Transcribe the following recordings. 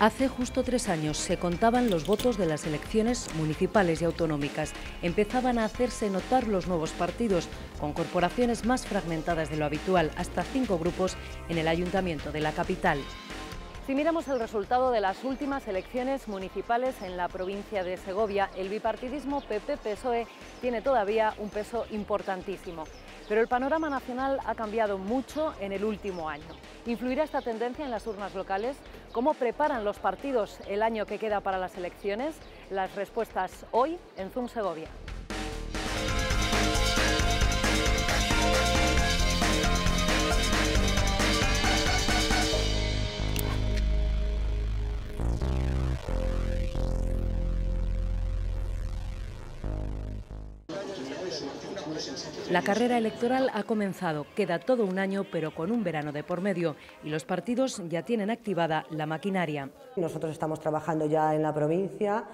Hace justo tres años se contaban los votos de las elecciones municipales y autonómicas. Empezaban a hacerse notar los nuevos partidos, con corporaciones más fragmentadas de lo habitual, hasta cinco grupos en el ayuntamiento de la capital. Si miramos el resultado de las últimas elecciones municipales en la provincia de Segovia, el bipartidismo PP-PSOE tiene todavía un peso importantísimo. Pero el panorama nacional ha cambiado mucho en el último año. ¿Influirá esta tendencia en las urnas locales? ¿Cómo preparan los partidos el año que queda para las elecciones? Las respuestas hoy en Zoom Segovia. La carrera electoral ha comenzado, queda todo un año, pero con un verano de por medio, y los partidos ya tienen activada la maquinaria. Nosotros estamos trabajando ya en la provincia,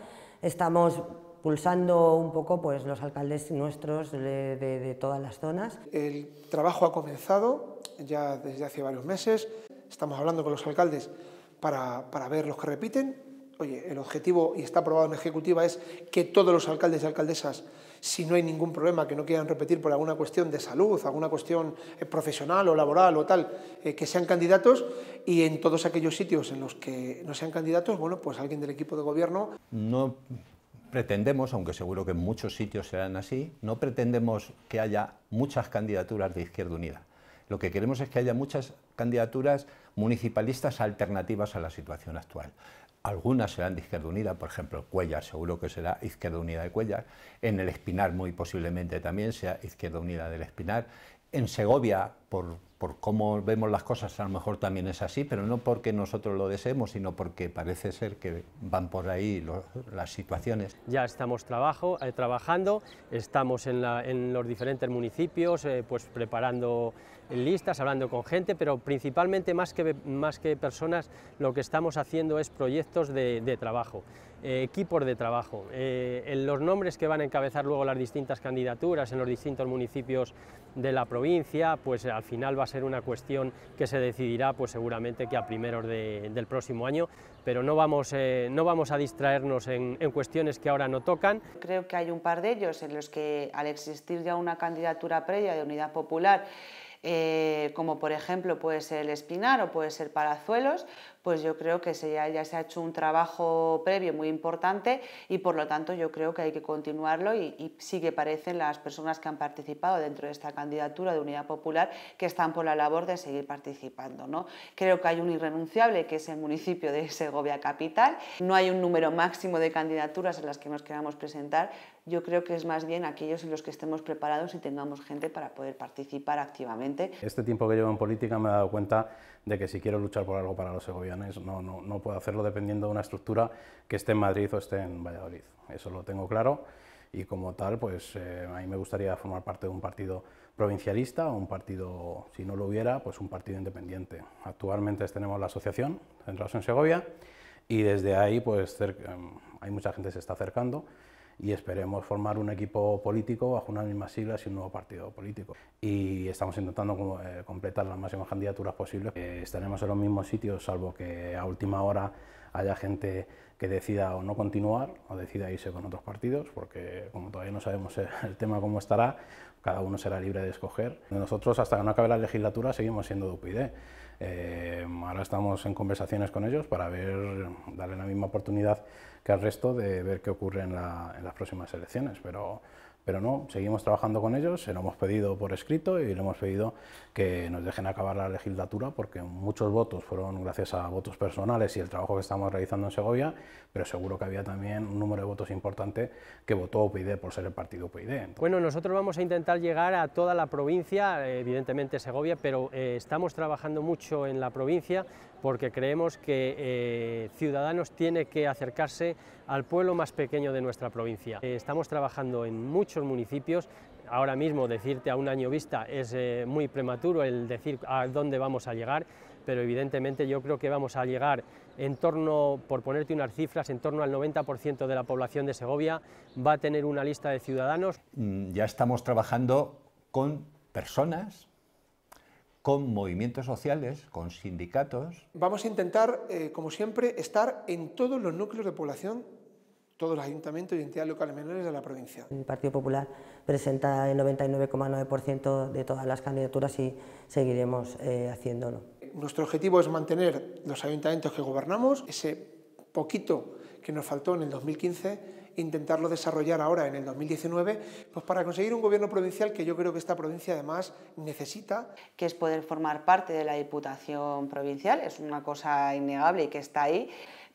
estamos pulsando un poco pues, los alcaldes nuestros de, todas las zonas. El trabajo ha comenzado ya desde hace varios meses, estamos hablando con los alcaldes para, para ver los que repiten. Oye, el objetivo, y está aprobado en ejecutiva, es que todos los alcaldes y alcaldesas si no hay ningún problema que no quieran repetir por alguna cuestión de salud, alguna cuestión eh, profesional o laboral o tal, eh, que sean candidatos y en todos aquellos sitios en los que no sean candidatos, bueno, pues alguien del equipo de gobierno... No pretendemos, aunque seguro que en muchos sitios serán así, no pretendemos que haya muchas candidaturas de Izquierda Unida. Lo que queremos es que haya muchas candidaturas municipalistas alternativas a la situación actual. Algunas serán de Izquierda Unida, por ejemplo, Cuellar seguro que será Izquierda Unida de Cuellar, en el Espinar muy posiblemente también sea Izquierda Unida del Espinar, en Segovia, por, cómo vemos las cosas, a lo mejor también es así, pero no porque nosotros lo deseemos, sino porque parece ser que van por ahí las situaciones. Ya estamos trabajo, eh, trabajando, estamos en, los diferentes municipios, eh, pues preparando listas, hablando con gente, pero principalmente más que, más que personas lo que estamos haciendo es proyectos de, trabajo, eh, equipos de trabajo. En los nombres que van a encabezar luego las distintas candidaturas en los distintos municipios de la provincia, pues al final va a ser una cuestión que se decidirá pues seguramente que a primeros del próximo año, pero no vamos, eh, no vamos a distraernos en, en cuestiones que ahora no tocan. Creo que hay un par de ellos en los que al existir ya una candidatura previa de Unidad Popular eh, como por ejemplo puede ser el espinar o puede ser palazuelos, pues yo creo que se, ya, se ha hecho un trabajo previo muy importante y por lo tanto yo creo que hay que continuarlo y, y, sí que parecen las personas que han participado dentro de esta candidatura de Unidad Popular que están por la labor de seguir participando. ¿no? Creo que hay un irrenunciable que es el municipio de Segovia Capital. No hay un número máximo de candidaturas en las que nos queramos presentar. Yo creo que es más bien aquellos en los que estemos preparados y tengamos gente para poder participar activamente. Este tiempo que llevo en política me he dado cuenta de que si quiero luchar por algo para los segovianes, no, no, no puedo hacerlo dependiendo de una estructura que esté en Madrid o esté en Valladolid. Eso lo tengo claro y como tal, pues eh, a mí me gustaría formar parte de un partido provincialista o un partido, si no lo hubiera, pues un partido independiente. Actualmente tenemos la asociación, centrados en Segovia, y desde ahí pues em, hay mucha gente que se está acercando y esperemos formar un equipo político bajo unas mismas siglas y un nuevo partido político. Y estamos intentando eh, completar las máximas candidaturas posibles. Eh, estaremos en los mismos sitios, salvo que a última hora haya gente que decida o no continuar o decida irse con otros partidos, porque como todavía no sabemos el tema cómo estará, cada uno será libre de escoger. Nosotros, hasta que no acabe la legislatura, seguimos siendo de UPyD. Eh, ahora estamos en conversaciones con ellos para ver, darle la misma oportunidad que al resto de ver qué ocurre en, en las próximas elecciones. Pero pero no, seguimos trabajando con ellos, se lo hemos pedido por escrito y le hemos pedido que nos dejen acabar la legislatura porque muchos votos fueron gracias a votos personales y el trabajo que estamos realizando en Segovia, pero seguro que había también un número de votos importante que votó UPyD por ser el partido UPyD. Bueno, nosotros vamos a intentar llegar a toda la provincia, evidentemente Segovia, pero eh, estamos trabajando mucho en la provincia porque creemos que eh, Ciudadanos tiene que acercarse al pueblo más pequeño de nuestra provincia. Eh, estamos trabajando en muchos municipios, ahora mismo decirte a un año vista es eh, muy prematuro el decir a dónde vamos a llegar, pero evidentemente yo creo que vamos a llegar en torno, por ponerte unas cifras, en torno al 90% de la población de Segovia va a tener una lista de ciudadanos. Mm, ya estamos trabajando con personas con movimientos sociales, con sindicatos. Vamos a intentar, eh, como siempre, estar en todos los núcleos de población todos los ayuntamientos y entidades locales menores de la provincia. El Partido Popular presenta el 99,9% de todas las candidaturas y seguiremos eh, haciéndolo. Nuestro objetivo es mantener los ayuntamientos que gobernamos, ese poquito que nos faltó en el 2015, intentarlo desarrollar ahora en el 2019, pues para conseguir un gobierno provincial que yo creo que esta provincia además necesita. Que es poder formar parte de la Diputación Provincial, es una cosa innegable y que está ahí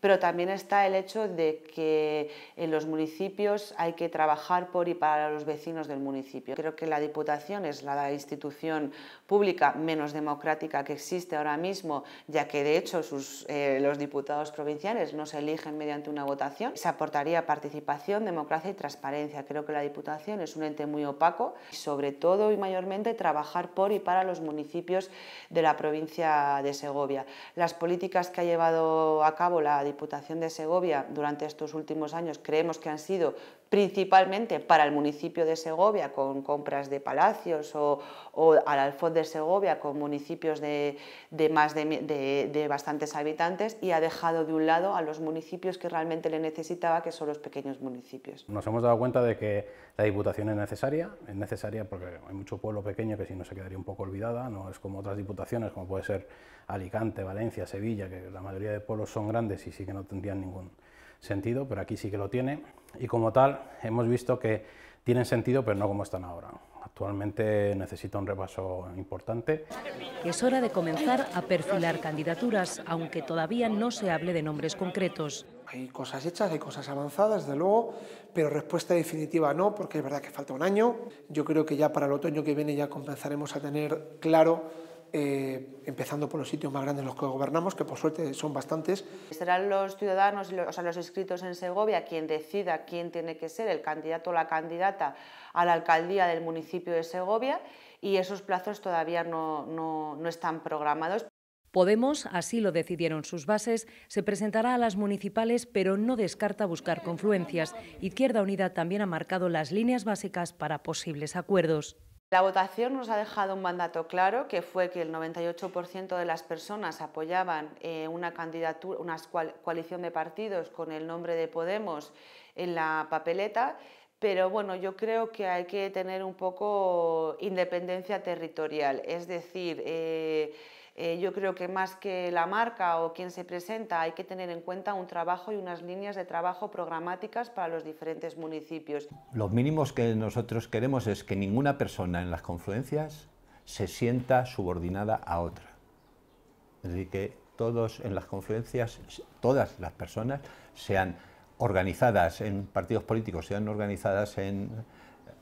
pero también está el hecho de que en los municipios hay que trabajar por y para los vecinos del municipio. Creo que la Diputación es la institución pública menos democrática que existe ahora mismo, ya que de hecho sus, eh, los diputados provinciales no se eligen mediante una votación. Se aportaría participación, democracia y transparencia. Creo que la Diputación es un ente muy opaco y sobre todo y mayormente trabajar por y para los municipios de la provincia de Segovia. Las políticas que ha llevado a cabo la Diputación Diputación de Segovia durante estos últimos años creemos que han sido principalmente para el municipio de Segovia con compras de palacios o, al Alfoz de Segovia con municipios de, más de, bastantes habitantes y ha dejado de un lado a los municipios que realmente le necesitaba, que son los pequeños municipios. Nos hemos dado cuenta de que la Diputación es necesaria, es necesaria porque hay mucho pueblo pequeño que si no se quedaría un poco olvidada, no es como otras diputaciones como puede ser Alicante, Valencia, Sevilla, que la mayoría de pueblos son grandes y sí que no tendrían ningún sentido, pero aquí sí que lo tiene. Y como tal, hemos visto que tienen sentido, pero no como están ahora. Actualmente necesita un repaso importante. Es hora de comenzar a perfilar candidaturas, aunque todavía no se hable de nombres concretos. Hay cosas hechas, hay cosas avanzadas, desde luego, pero respuesta definitiva no, porque es verdad que falta un año. Yo creo que ya para el otoño que viene ya comenzaremos a tener claro eh, empezando por los sitios más grandes en los que gobernamos, que por suerte son bastantes. Serán los ciudadanos, o sea, los inscritos en Segovia, quien decida quién tiene que ser el candidato o la candidata a la alcaldía del municipio de Segovia y esos plazos todavía no, no, no están programados. Podemos, así lo decidieron sus bases, se presentará a las municipales, pero no descarta buscar confluencias. Izquierda Unida también ha marcado las líneas básicas para posibles acuerdos. La votación nos ha dejado un mandato claro, que fue que el 98% de las personas apoyaban eh, una candidatura, una coalición de partidos con el nombre de Podemos en la papeleta, pero bueno, yo creo que hay que tener un poco independencia territorial, es decir, eh, eh, yo creo que más que la marca o quien se presenta, hay que tener en cuenta un trabajo y unas líneas de trabajo programáticas para los diferentes municipios. Los mínimos que nosotros queremos es que ninguna persona en las confluencias se sienta subordinada a otra. Es decir, que todos en las confluencias, todas las personas sean organizadas en partidos políticos, sean organizadas en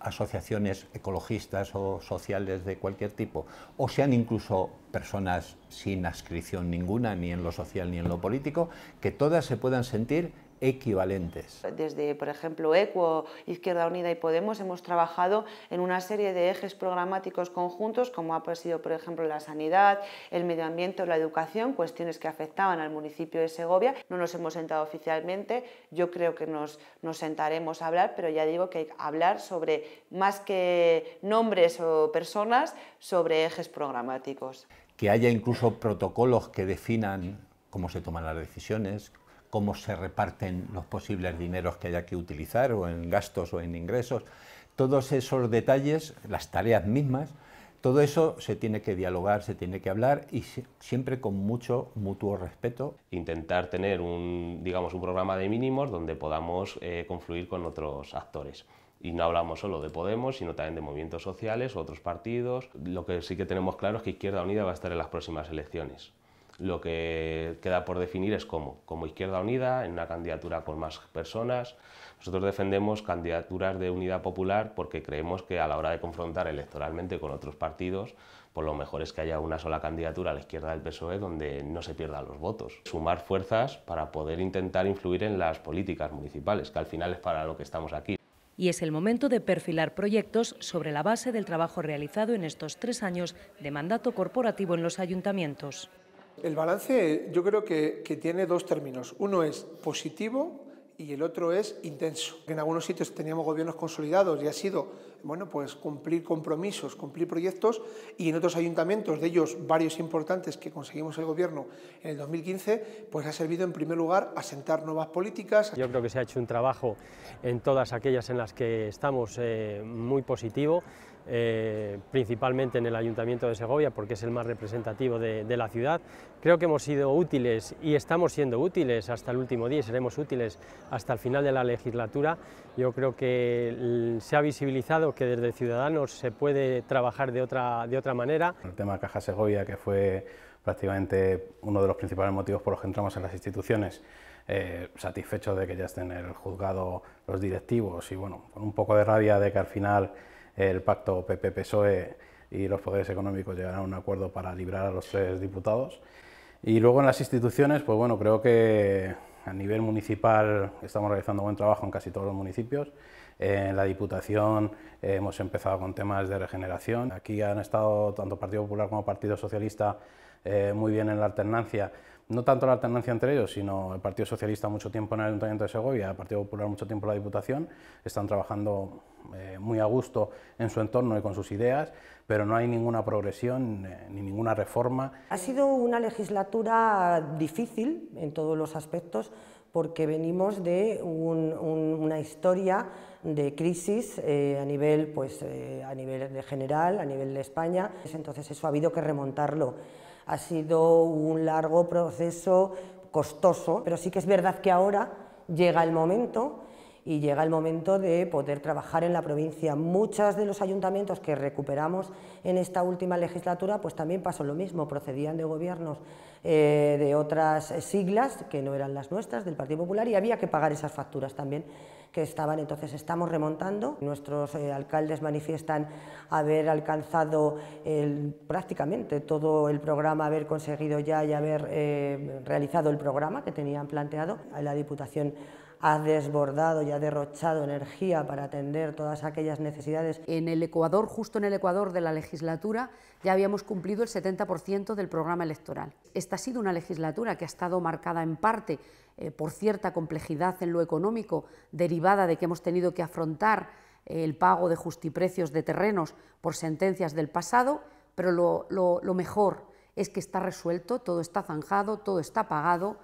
asociaciones ecologistas o sociales de cualquier tipo, o sean incluso personas sin adscripción ninguna, ni en lo social ni en lo político, que todas se puedan sentir equivalentes. Desde, por ejemplo, ECUO, Izquierda Unida y Podemos hemos trabajado en una serie de ejes programáticos conjuntos, como ha sido, por ejemplo, la sanidad, el medio ambiente o la educación, cuestiones que afectaban al municipio de Segovia. No nos hemos sentado oficialmente, yo creo que nos, nos sentaremos a hablar, pero ya digo que hay que hablar sobre, más que nombres o personas, sobre ejes programáticos. Que haya incluso protocolos que definan cómo se toman las decisiones, cómo se reparten los posibles dineros que haya que utilizar, o en gastos o en ingresos. Todos esos detalles, las tareas mismas, todo eso se tiene que dialogar, se tiene que hablar y siempre con mucho mutuo respeto. Intentar tener un, digamos, un programa de mínimos donde podamos eh, confluir con otros actores. Y no hablamos solo de Podemos, sino también de movimientos sociales, otros partidos. Lo que sí que tenemos claro es que Izquierda Unida va a estar en las próximas elecciones. Lo que queda por definir es cómo. Como Izquierda Unida, en una candidatura con más personas. Nosotros defendemos candidaturas de unidad popular porque creemos que a la hora de confrontar electoralmente con otros partidos, pues lo mejor es que haya una sola candidatura a la izquierda del PSOE donde no se pierdan los votos. Sumar fuerzas para poder intentar influir en las políticas municipales, que al final es para lo que estamos aquí. Y es el momento de perfilar proyectos sobre la base del trabajo realizado en estos tres años de mandato corporativo en los ayuntamientos. El balance yo creo que, tiene dos términos. Uno es positivo y el otro es intenso. En algunos sitios teníamos gobiernos consolidados y ha sido bueno, pues cumplir compromisos, cumplir proyectos y en otros ayuntamientos, de ellos varios importantes que conseguimos el gobierno en el 2015, pues ha servido en primer lugar a sentar nuevas políticas. Yo creo que se ha hecho un trabajo en todas aquellas en las que estamos eh, muy positivo. Eh, principalmente en el Ayuntamiento de Segovia, porque es el más representativo de, la ciudad. Creo que hemos sido útiles y estamos siendo útiles hasta el último día y seremos útiles hasta el final de la legislatura. Yo creo que se ha visibilizado que desde Ciudadanos se puede trabajar de otra, de otra manera. El tema Caja Segovia, que fue prácticamente uno de los principales motivos por los que entramos en las instituciones, eh, satisfecho de que ya estén en el juzgado los directivos y bueno, con un poco de rabia de que al final el pacto PP-PSOE y los poderes económicos llegaran a un acuerdo para librar a los tres diputados. Y luego en las instituciones, pues bueno, creo que a nivel municipal estamos realizando buen trabajo en casi todos los municipios. En la Diputación hemos empezado con temas de regeneración. Aquí han estado tanto Partido Popular como Partido Socialista eh, muy bien en la alternancia no tanto la alternancia entre ellos, sino el Partido Socialista mucho tiempo en el Ayuntamiento de Segovia, el Partido Popular mucho tiempo en la Diputación, están trabajando eh, muy a gusto en su entorno y con sus ideas, pero no hay ninguna progresión eh, ni ninguna reforma. Ha sido una legislatura difícil en todos los aspectos porque venimos de una historia de crisis eh, a nivel pues a nivel general, a nivel de España, entonces eso ha habido que remontarlo ha sido un largo proceso costoso, pero sí que es verdad que ahora llega el momento y llega el momento de poder trabajar en la provincia. Muchos de los ayuntamientos que recuperamos en esta última legislatura, pues también pasó lo mismo, procedían de gobiernos eh, de otras siglas que no eran las nuestras, del Partido Popular, y había que pagar esas facturas también que estaban, entonces estamos remontando. Nuestros eh, alcaldes manifiestan haber alcanzado prácticamente todo el programa, haber conseguido ya y haber eh, realizado el programa que tenían planteado. La Diputación ha desbordado y ha derrochado energía para atender todas aquellas necesidades. En el Ecuador, justo en el Ecuador de la legislatura, ya habíamos cumplido el 70% del programa electoral. Esta ha sido una legislatura que ha estado marcada en parte eh, por cierta complejidad en lo económico, derivada de que hemos tenido que afrontar eh, el pago de justiprecios de terrenos por sentencias del pasado, pero lo mejor es que está resuelto, todo está zanjado, todo está pagado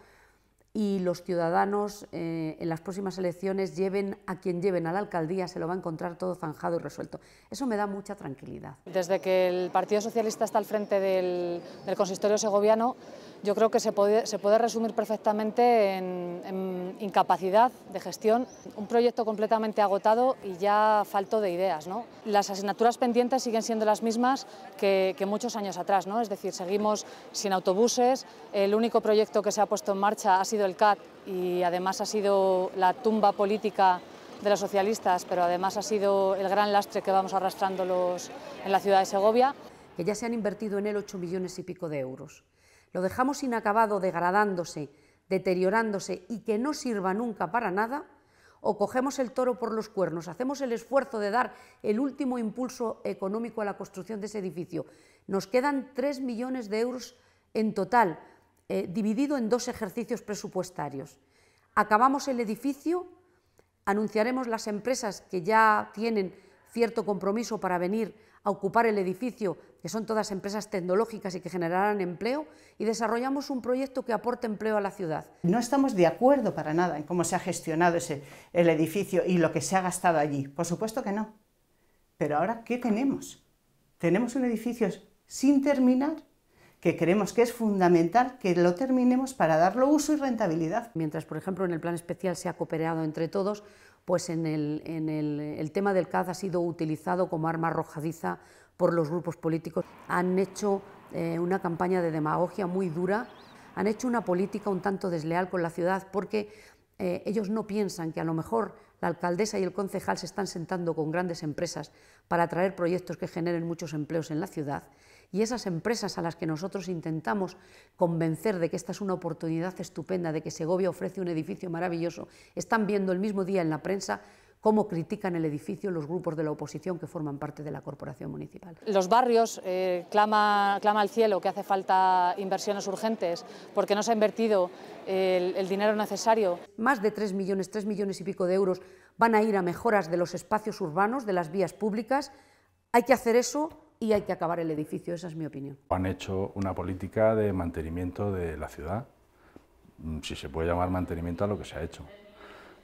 y los ciudadanos eh, en las próximas elecciones lleven a quien lleven a la alcaldía, se lo va a encontrar todo zanjado y resuelto. Eso me da mucha tranquilidad. Desde que el Partido Socialista está al frente del, del consistorio segoviano, yo creo que se puede, se puede resumir perfectamente en, incapacidad de gestión, un proyecto completamente agotado y ya falto de ideas. ¿no? Las asignaturas pendientes siguen siendo las mismas que, que, muchos años atrás, ¿no? es decir, seguimos sin autobuses, el único proyecto que se ha puesto en marcha ha sido el CAT y además ha sido la tumba política de los socialistas, pero además ha sido el gran lastre que vamos arrastrando en la ciudad de Segovia. Que ya se han invertido en él 8 millones y pico de euros lo dejamos inacabado, degradándose, deteriorándose y que no sirva nunca para nada, o cogemos el toro por los cuernos, hacemos el esfuerzo de dar el último impulso económico a la construcción de ese edificio. Nos quedan 3 millones de euros en total, eh, dividido en dos ejercicios presupuestarios. Acabamos el edificio, anunciaremos las empresas que ya tienen cierto compromiso para venir a ocupar el edificio, que son todas empresas tecnológicas y que generarán empleo, y desarrollamos un proyecto que aporte empleo a la ciudad. No estamos de acuerdo para nada en cómo se ha gestionado ese, el edificio y lo que se ha gastado allí. Por supuesto que no. Pero ahora, ¿qué tenemos? Tenemos un edificio sin terminar que creemos que es fundamental que lo terminemos para darlo uso y rentabilidad. Mientras, por ejemplo, en el plan especial se ha cooperado entre todos, pues en el, tema del CAD ha sido utilizado como arma arrojadiza por los grupos políticos. Han hecho eh, una campaña de demagogia muy dura, han hecho una política un tanto desleal con la ciudad porque eh, ellos no piensan que a lo mejor la alcaldesa y el concejal se están sentando con grandes empresas para traer proyectos que generen muchos empleos en la ciudad y esas empresas a las que nosotros intentamos convencer de que esta es una oportunidad estupenda, de que Segovia ofrece un edificio maravilloso, están viendo el mismo día en la prensa cómo critican el edificio los grupos de la oposición que forman parte de la corporación municipal. Los barrios eh, clama, clama al cielo que hace falta inversiones urgentes porque no se ha invertido el, el dinero necesario. Más de 3 millones, 3 millones y pico de euros van a ir a mejoras de los espacios urbanos, de las vías públicas. Hay que hacer eso y hay que acabar el edificio, esa es mi opinión. Han hecho una política de mantenimiento de la ciudad, mm, si se puede llamar mantenimiento a lo que se ha hecho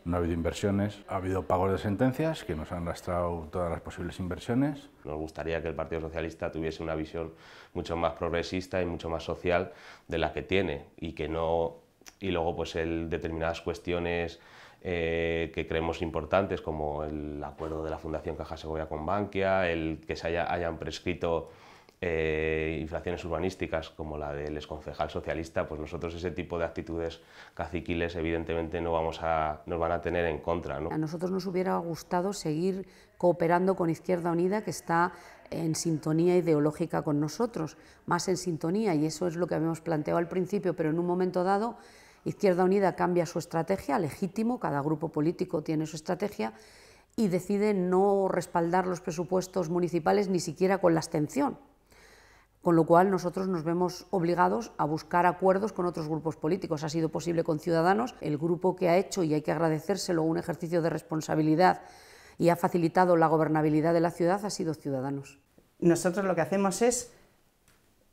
no ha habido inversiones, ha habido pagos de sentencias que nos han lastrado todas las posibles inversiones. Nos gustaría que el Partido Socialista tuviese una visión mucho más progresista y mucho más social de la que tiene y que no y luego pues el determinadas cuestiones eh, que creemos importantes como el acuerdo de la Fundación Caja Segovia con Bankia, el que se hayan prescrito eh, infracciones urbanísticas como la del exconcejal socialista, pues nosotros ese tipo de actitudes caciquiles evidentemente no vamos a, nos van a tener en contra. A nosotros nos hubiera gustado seguir cooperando con Izquierda Unida, que está en sintonía ideológica con nosotros, más en sintonía, y eso es lo que habíamos planteado al principio, pero en un momento dado Izquierda Unida cambia su estrategia, legítimo, cada grupo político tiene su estrategia, y decide no respaldar los presupuestos municipales ni siquiera con la abstención con lo cual nosotros nos vemos obligados a buscar acuerdos con otros grupos políticos. Ha sido posible con Ciudadanos, el grupo que ha hecho, y hay que agradecérselo, un ejercicio de responsabilidad y ha facilitado la gobernabilidad de la ciudad ha sido Ciudadanos. Nosotros lo que hacemos es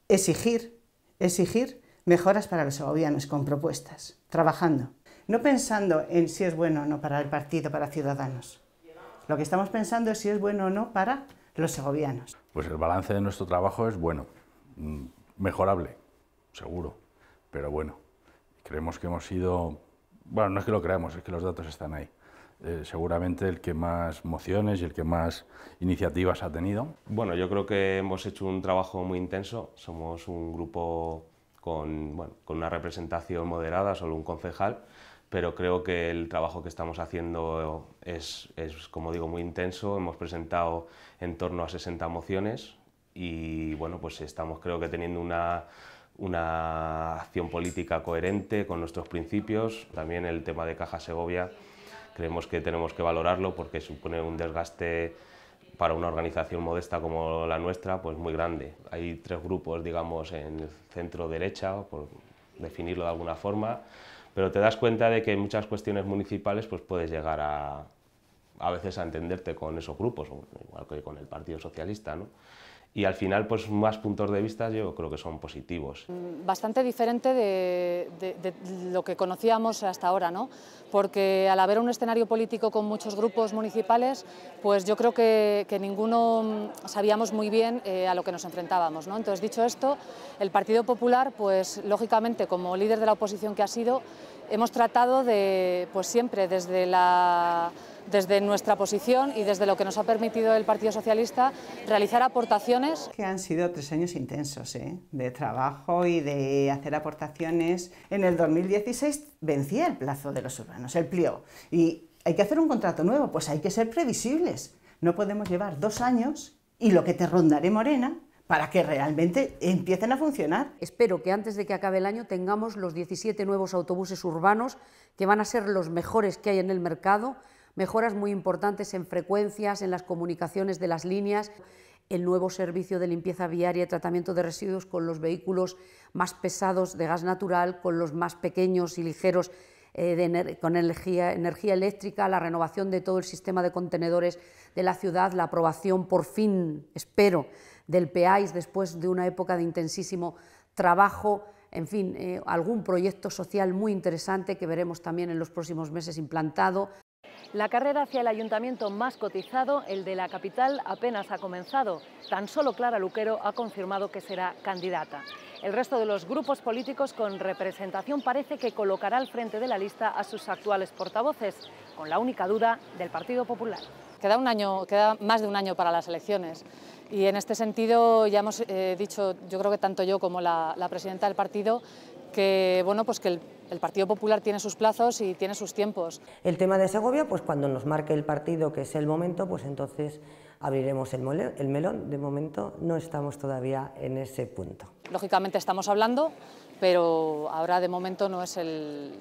exigir, exigir mejoras para los segovianos con propuestas, trabajando, no pensando en si es bueno o no para el partido, para Ciudadanos. Lo que estamos pensando es si es bueno o no para los segovianos. Pues el balance de nuestro trabajo es bueno. Mm, mejorable, seguro, pero bueno, creemos que hemos sido, bueno, no es que lo creamos, es que los datos están ahí. Eh, seguramente el que más mociones y el que más iniciativas ha tenido. Bueno, yo creo que hemos hecho un trabajo muy intenso, somos un grupo con, bueno, con una representación moderada, solo un concejal, pero creo que el trabajo que estamos haciendo es, es, como digo, muy intenso. Hemos presentado en torno a 60 mociones, y bueno, pues estamos creo que teniendo una, una acción política coherente con nuestros principios. También el tema de Caja Segovia creemos que tenemos que valorarlo porque supone un desgaste para una organización modesta como la nuestra, pues muy grande. Hay tres grupos, digamos, en el centro derecha, por definirlo de alguna forma, pero te das cuenta de que en muchas cuestiones municipales pues puedes llegar a, a veces a entenderte con esos grupos, igual que con el Partido Socialista, ¿no? Y al final pues más puntos de vista yo creo que son positivos. Mm, bastante diferente de, lo que conocíamos hasta ahora, ¿no? porque al haber un escenario político con muchos grupos municipales, pues yo creo que, ninguno mm, sabíamos muy bien eh, a lo que nos enfrentábamos. ¿no? Entonces, dicho esto, el Partido Popular, pues lógicamente como líder de la oposición que ha sido, hemos tratado de, pues siempre desde la desde nuestra posición y desde lo que nos ha permitido el Partido Socialista realizar aportaciones. Que han sido tres años intensos ¿eh? de trabajo y de hacer aportaciones. En el 2016 vencía el plazo de los urbanos, el pliego. Y hay que hacer un contrato nuevo, pues hay que ser previsibles. No podemos llevar dos años y lo que te rondaré Morena para que realmente empiecen a funcionar. Espero que antes de que acabe el año tengamos los 17 nuevos autobuses urbanos que van a ser los mejores que hay en el mercado, mejoras muy importantes en frecuencias, en las comunicaciones de las líneas, el nuevo servicio de limpieza viaria y tratamiento de residuos con los vehículos más pesados de gas natural, con los más pequeños y ligeros eh, con energía, energía eléctrica, la renovación de todo el sistema de contenedores de la ciudad, la aprobación por fin, espero, del PEAIS después de una época de intensísimo trabajo, en fin, eh, algún proyecto social muy interesante que veremos también en los próximos meses implantado. La carrera hacia el ayuntamiento más cotizado, el de la capital, apenas ha comenzado. Tan solo Clara Luquero ha confirmado que será candidata. El resto de los grupos políticos con representación parece que colocará al frente de la lista a sus actuales portavoces, con la única duda del Partido Popular. Queda, un año, queda más de un año para las elecciones y en este sentido ya hemos eh, dicho, yo creo que tanto yo como la, presidenta del partido, que, bueno, pues que el, Partido Popular tiene sus plazos y tiene sus tiempos. El tema de Segovia, pues cuando nos marque el partido que es el momento, pues entonces abriremos el, el melón. De momento no estamos todavía en ese punto. Lógicamente estamos hablando, pero ahora de momento no, es el,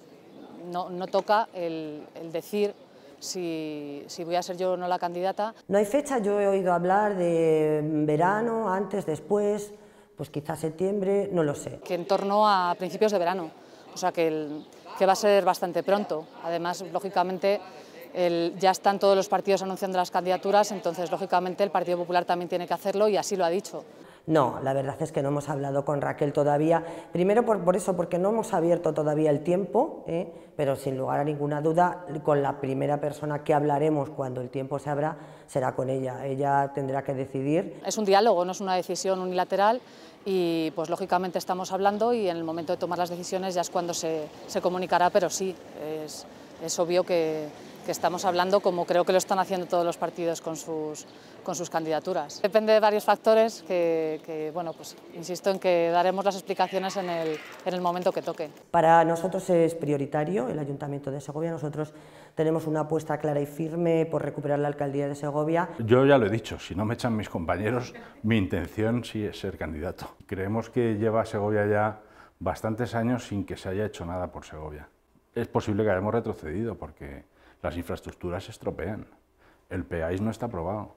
no, no toca el, el decir si, si, voy a ser yo o no la candidata. No hay fecha, yo he oído hablar de verano, antes, después, pues quizás septiembre, no lo sé. Que en torno a principios de verano, o sea que, el, que va a ser bastante pronto. Además, lógicamente, el, ya están todos los partidos anunciando las candidaturas, entonces lógicamente el Partido Popular también tiene que hacerlo y así lo ha dicho. No, la verdad es que no hemos hablado con Raquel todavía. Primero por, por eso, porque no hemos abierto todavía el tiempo, ¿eh? pero sin lugar a ninguna duda, con la primera persona que hablaremos cuando el tiempo se abra será con ella. Ella tendrá que decidir. Es un diálogo, no es una decisión unilateral y pues lógicamente estamos hablando y en el momento de tomar las decisiones ya es cuando se, se comunicará, pero sí, es, es obvio que, que estamos hablando como creo que lo están haciendo todos los partidos con sus, con sus candidaturas. Depende de varios factores que, que, bueno, pues insisto en que daremos las explicaciones en el, en el momento que toque. Para nosotros es prioritario el Ayuntamiento de Segovia. Nosotros tenemos una apuesta clara y firme por recuperar la alcaldía de Segovia. Yo ya lo he dicho, si no me echan mis compañeros, mi intención sí es ser candidato. Creemos que lleva Segovia ya bastantes años sin que se haya hecho nada por Segovia. Es posible que hayamos retrocedido porque las infraestructuras se estropean. El PEAIS no está aprobado.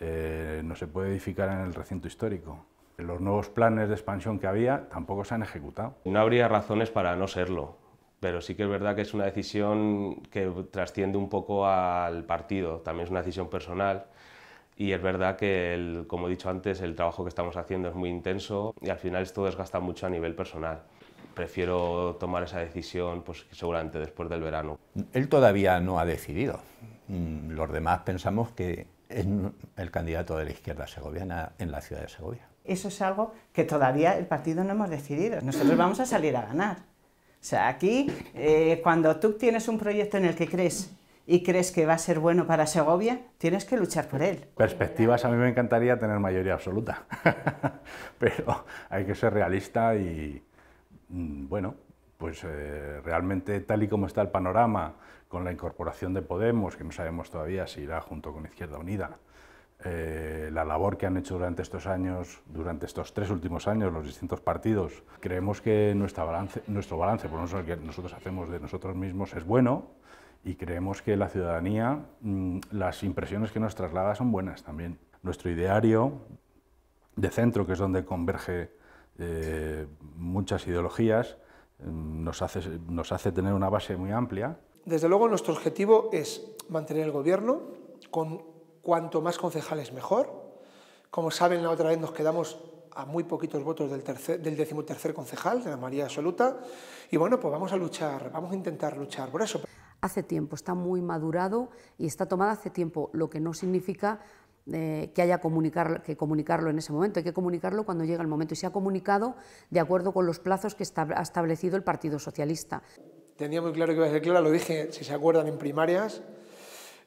Eh, no se puede edificar en el recinto histórico. Los nuevos planes de expansión que había tampoco se han ejecutado. No habría razones para no serlo, pero sí que es verdad que es una decisión que trasciende un poco al partido, también es una decisión personal y es verdad que, como he dicho antes, el trabajo que estamos haciendo es muy intenso y al final esto desgasta mucho a nivel personal prefiero tomar esa decisión pues, seguramente después del verano. Él todavía no ha decidido. Mm, los demás pensamos que es el candidato de la izquierda segoviana en la ciudad de Segovia. Eso es algo que todavía el partido no hemos decidido. Nosotros vamos a salir a ganar. O sea, aquí, eh, cuando tú tienes un proyecto en el que crees y crees que va a ser bueno para Segovia, tienes que luchar por él. Perspectivas, a mí me encantaría tener mayoría absoluta, pero hay que ser realista y, bueno, pues eh, realmente tal y como está el panorama con la incorporación de Podemos, que no sabemos todavía si irá junto con Izquierda Unida, eh, la labor que han hecho durante estos años, durante estos tres últimos años, los distintos partidos, creemos que nuestro balance, nuestro balance por nosotros, que nosotros hacemos de nosotros mismos, es bueno y creemos que la ciudadanía, mm, las impresiones que nos traslada son buenas también. Nuestro ideario de centro, que es donde converge eh, muchas ideologías, mm, nos hace, nos hace tener una base muy amplia. Desde luego nuestro objetivo es mantener el gobierno con cuanto más concejales mejor. Como saben, la otra vez nos quedamos a muy poquitos votos del, tercer, del decimotercer concejal, de la mayoría absoluta, y bueno, pues vamos a luchar, vamos a intentar luchar por eso. Hace tiempo, está muy madurado y está tomada hace tiempo, lo que no significa eh, que haya comunicar, que comunicarlo en ese momento, hay que comunicarlo cuando llega el momento y se ha comunicado de acuerdo con los plazos que está, ha establecido el Partido Socialista. Tenía muy claro que iba a ser clara, lo dije, si se acuerdan, en primarias,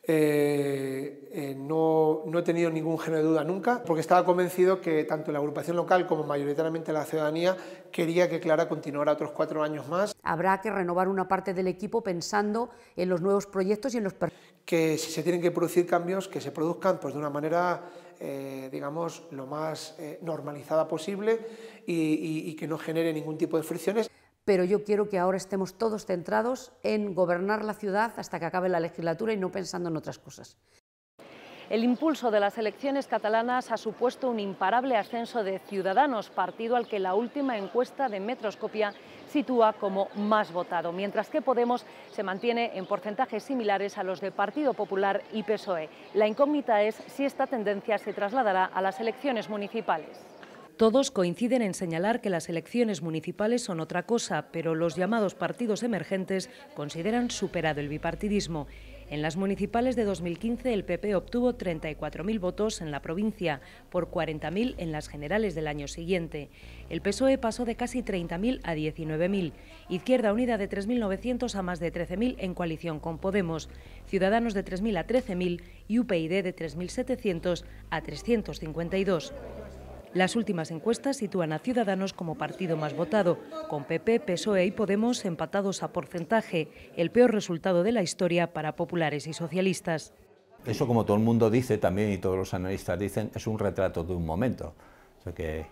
eh, eh, no, no, he tenido ningún género de duda nunca, porque estaba convencido que tanto la agrupación local como mayoritariamente la ciudadanía quería que Clara continuara otros cuatro años más. Habrá que renovar una parte del equipo pensando en los nuevos proyectos y en los que si se tienen que producir cambios, que se produzcan pues, de una manera, eh, digamos, lo más eh, normalizada posible y, y, y que no genere ningún tipo de fricciones. Pero yo quiero que ahora estemos todos centrados en gobernar la ciudad hasta que acabe la legislatura y no pensando en otras cosas. El impulso de las elecciones catalanas ha supuesto un imparable ascenso de Ciudadanos, partido al que la última encuesta de Metroscopia sitúa como más votado, mientras que Podemos se mantiene en porcentajes similares a los de Partido Popular y PSOE. La incógnita es si esta tendencia se trasladará a las elecciones municipales. Todos coinciden en señalar que las elecciones municipales son otra cosa, pero los llamados partidos emergentes consideran superado el bipartidismo. En las municipales de 2015 el PP obtuvo 34.000 votos en la provincia, por 40.000 en las generales del año siguiente. El PSOE pasó de casi 30.000 a 19.000, Izquierda Unida de 3.900 a más de 13.000 en coalición con Podemos, Ciudadanos de 3.000 a 13.000 y UPyD de 3.700 a 352. Las últimas encuestas sitúan a Ciudadanos como partido más votado, con PP, PSOE y Podemos empatados a porcentaje, el peor resultado de la historia para populares y socialistas. Eso, como todo el mundo dice también y todos los analistas dicen, es un retrato de un momento. O sea que,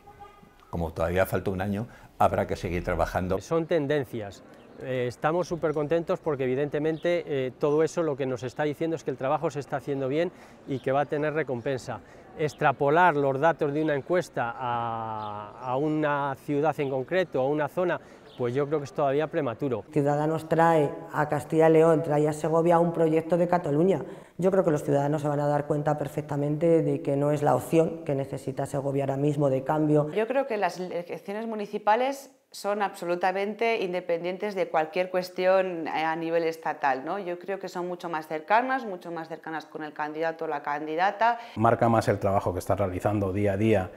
como todavía falta un año, habrá que seguir trabajando. Son tendencias. Eh, estamos súper contentos porque evidentemente eh, todo eso lo que nos está diciendo es que el trabajo se está haciendo bien y que va a tener recompensa. Extrapolar los datos de una encuesta a, a una ciudad en concreto, a una zona, pues yo creo que es todavía prematuro. Ciudadanos trae a Castilla y León, trae a Segovia un proyecto de Cataluña. Yo creo que los ciudadanos se van a dar cuenta perfectamente de que no es la opción que necesita Segovia ahora mismo de cambio. Yo creo que las elecciones municipales son absolutamente independientes de cualquier cuestión a nivel estatal. ¿no? Yo creo que son mucho más cercanas, mucho más cercanas con el candidato o la candidata. Marca más el trabajo que estás realizando día a día,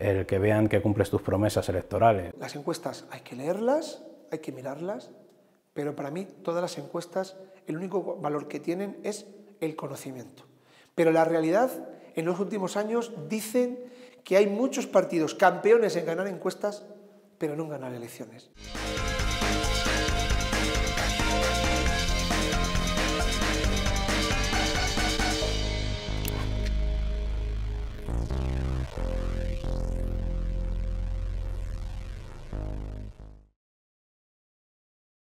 el que vean que cumples tus promesas electorales. Las encuestas hay que leerlas, hay que mirarlas, pero para mí todas las encuestas el único valor que tienen es el conocimiento. Pero la realidad en los últimos años dicen que hay muchos partidos campeones en ganar encuestas pero no en ganar elecciones.